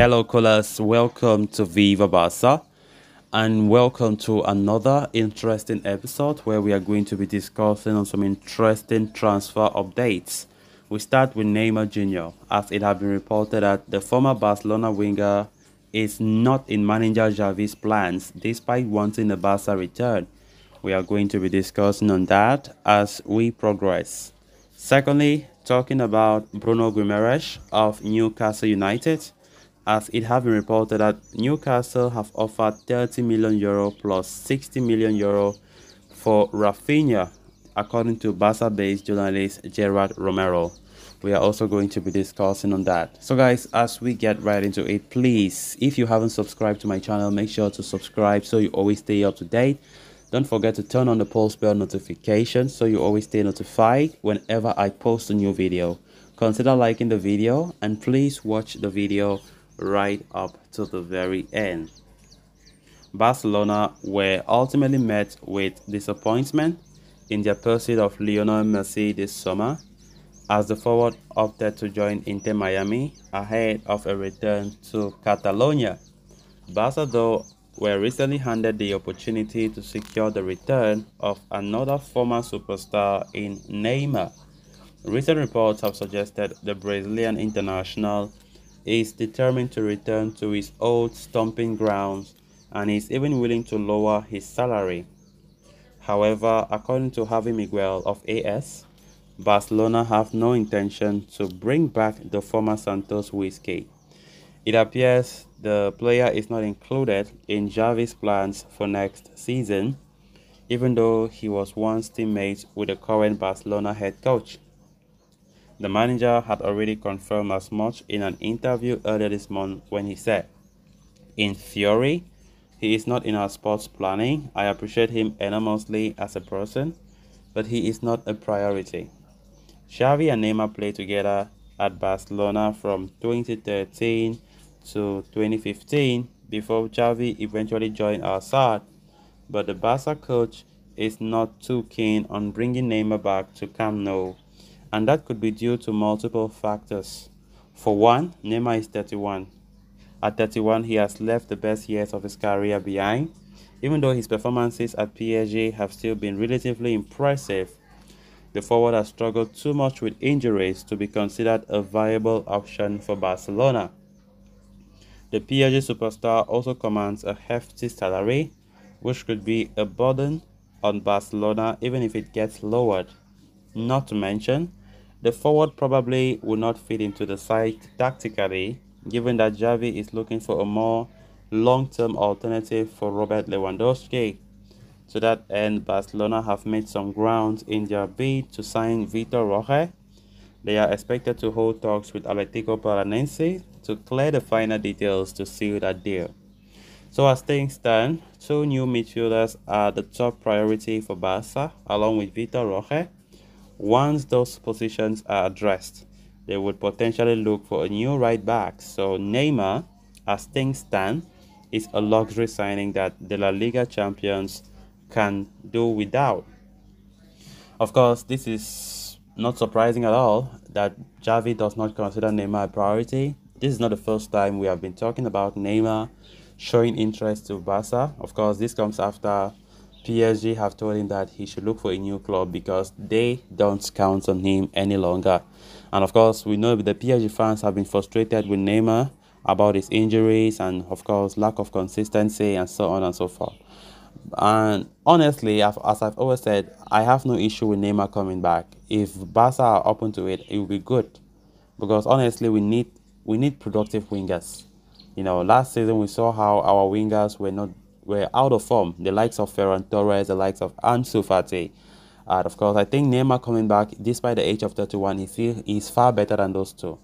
Hello, culers. Welcome to Viva Barca and welcome to another interesting episode where we are going to be discussing on some interesting transfer updates. We start with Neymar Jr. as it has been reported that the former Barcelona winger is not in manager Xavi's plans despite wanting a Barca return. We are going to be discussing on that as we progress. Secondly, talking about Bruno Guimaraes of Newcastle United as it has been reported that Newcastle have offered 30 million euro plus 60 million euro for Raphinha, according to Barca-based journalist Gerard Romero. We are also going to be discussing on that. So guys, as we get right into it, please, if you haven't subscribed to my channel, make sure to subscribe so you always stay up to date. Don't forget to turn on the pulse bell notification so you always stay notified whenever I post a new video. Consider liking the video and please watch the video right up to the very end. Barcelona were ultimately met with disappointment in their pursuit of Lionel Messi this summer as the forward opted to join Inter Miami ahead of a return to Catalonia. Barca though were recently handed the opportunity to secure the return of another former superstar in Neymar. Recent reports have suggested the Brazilian international is determined to return to his old stomping grounds and is even willing to lower his salary. However, according to Javi Miguel of AS, Barcelona have no intention to bring back the former Santos whiskey. It appears the player is not included in Xavi's plans for next season, even though he was once teammate with the current Barcelona head coach. The manager had already confirmed as much in an interview earlier this month when he said, In theory, he is not in our sports planning. I appreciate him enormously as a person, but he is not a priority. Xavi and Neymar played together at Barcelona from 2013 to 2015 before Xavi eventually joined Al Sadd, but the Barca coach is not too keen on bringing Neymar back to Camp Nou and that could be due to multiple factors. For one, Neymar is 31. At 31, he has left the best years of his career behind. Even though his performances at PSG have still been relatively impressive, the forward has struggled too much with injuries to be considered a viable option for Barcelona. The PSG superstar also commands a hefty salary, which could be a burden on Barcelona even if it gets lowered. Not to mention, the forward probably will not fit into the side tactically, given that Xavi is looking for a more long-term alternative for Robert Lewandowski. To that end, Barcelona have made some ground in their bid to sign Vitor Roque. They are expected to hold talks with Atletico Paranaense to clear the final details to seal that deal. So as things stand, two new midfielders are the top priority for Barca, along with Vitor Roque once those positions are addressed, they would potentially look for a new right back. So Neymar, as things stand, is a luxury signing that the La Liga champions can do without. Of course, this is not surprising at all that Xavi does not consider Neymar a priority. This is not the first time we have been talking about Neymar showing interest to Barca. Of course, this comes after PSG have told him that he should look for a new club because they don't count on him any longer. And of course, we know the PSG fans have been frustrated with Neymar about his injuries and, of course, lack of consistency and so on and so forth. And honestly, as I've always said, I have no issue with Neymar coming back. If Barca are open to it, it will be good. Because honestly, we need we need productive wingers. You know, last season we saw how our wingers were not were out of form. The likes of Ferran Torres, the likes of Ansu Fati. And of course, I think Neymar coming back, despite the age of 31, he he's far better than those two.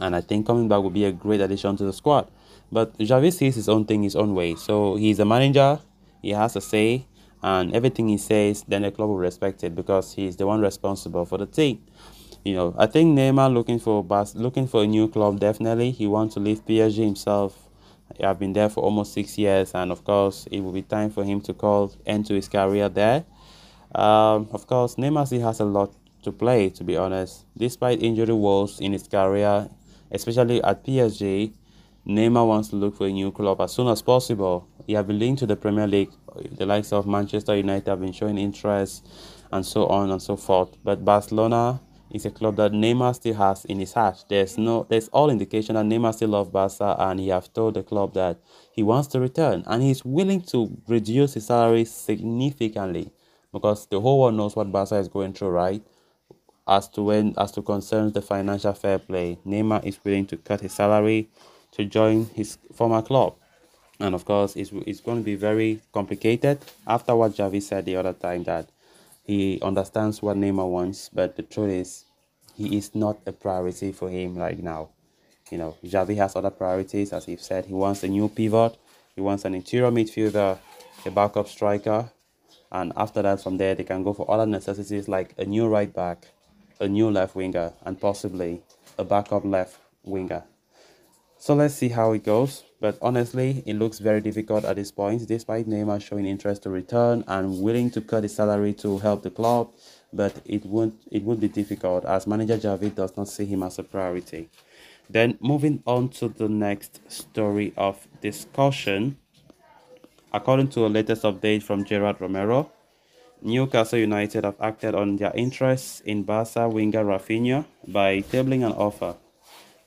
And I think coming back will be a great addition to the squad. But Xavi sees his own thing his own way. So he's a manager, he has a say, and everything he says, then the club will respect it because he's the one responsible for the team. You know, I think Neymar looking for looking for a new club. Definitely, he wants to leave PSG himself I've been there for almost six years, and of course, it will be time for him to call end to his career there. Um, of course, Neymar still has a lot to play, to be honest. Despite injury woes in his career, especially at PSG, Neymar wants to look for a new club as soon as possible. He has been linked to the Premier League. The likes of Manchester United have been showing interest and so on and so forth. But Barcelona is a club that Neymar still has in his heart. There's no there's all indication that Neymar still loves Barca and he has told the club that he wants to return and he's willing to reduce his salary significantly because the whole world knows what Barca is going through, right? As to when as to concerns the financial fair play, Neymar is willing to cut his salary to join his former club. And of course, it's, it's going to be very complicated after what Xavi said the other time that he understands what Neymar wants, but the truth is, he is not a priority for him right now. You know, Xavi has other priorities, as he said. He wants a new pivot, he wants an interior midfielder, a backup striker, and after that, from there, they can go for other necessities like a new right back, a new left winger, and possibly a backup left winger. So let's see how it goes. But honestly, it looks very difficult at this point, despite Neymar showing interest to return and willing to cut his salary to help the club. But it won't it would be difficult as manager Xavi does not see him as a priority. Then moving on to the next story of discussion. According to a latest update from Gerard Romero, Newcastle United have acted on their interest in Barca winger Raphinha by tabling an offer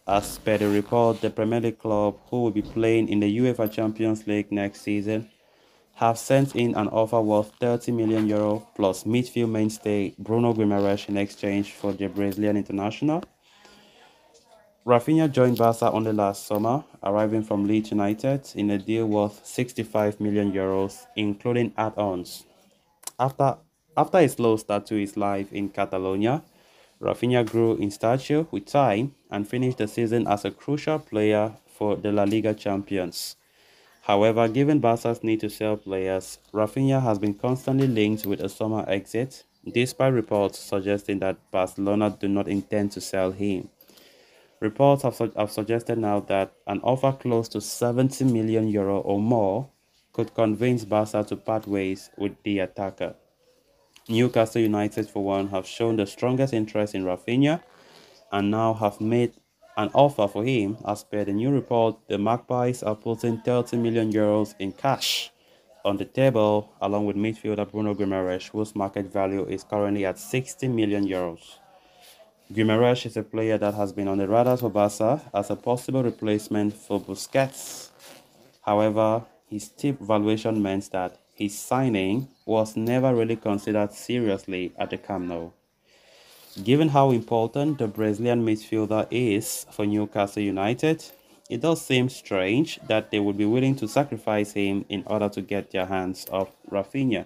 as per the report, the Premier League club, who will be playing in the UEFA Champions League next season, have sent in an offer worth 30 million euro plus midfield mainstay Bruno Guimaraes in exchange for the Brazilian international. Raphinha joined Barca only last summer, arriving from Leeds United in a deal worth 65 million euros, including add-ons. After after a slow start to his life in Catalonia, Raphinha grew in stature with time and finished the season as a crucial player for the La Liga champions. However, given Barca's need to sell players, Raphinha has been constantly linked with a summer exit, despite reports suggesting that Barcelona do not intend to sell him. Reports have, su have suggested now that an offer close to 70 million euro or more could convince Barca to part ways with the attacker. Newcastle United, for one, have shown the strongest interest in Raphinha and now have made an offer for him. As per the new report, the Magpies are putting 30 million euros in cash on the table, along with midfielder Bruno Guimaraes, whose market value is currently at 60 million euros. Guimaraes is a player that has been on the radar for Barca as a possible replacement for Busquets. However, his steep valuation means that his signing was never really considered seriously at the Camp Nou. Given how important the Brazilian midfielder is for Newcastle United, it does seem strange that they would be willing to sacrifice him in order to get their hands off Raphinha.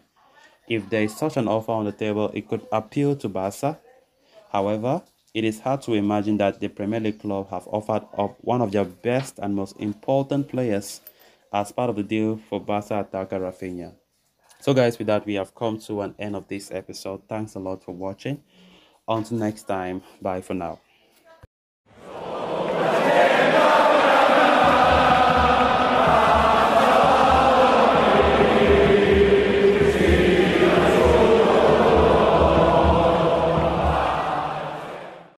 If there is such an offer on the table, it could appeal to Barca. However, it is hard to imagine that the Premier League club have offered up one of their best and most important players as part of the deal for Barca attacker Raphinha. So guys, with that, we have come to an end of this episode. Thanks a lot for watching. Until next time, bye for now.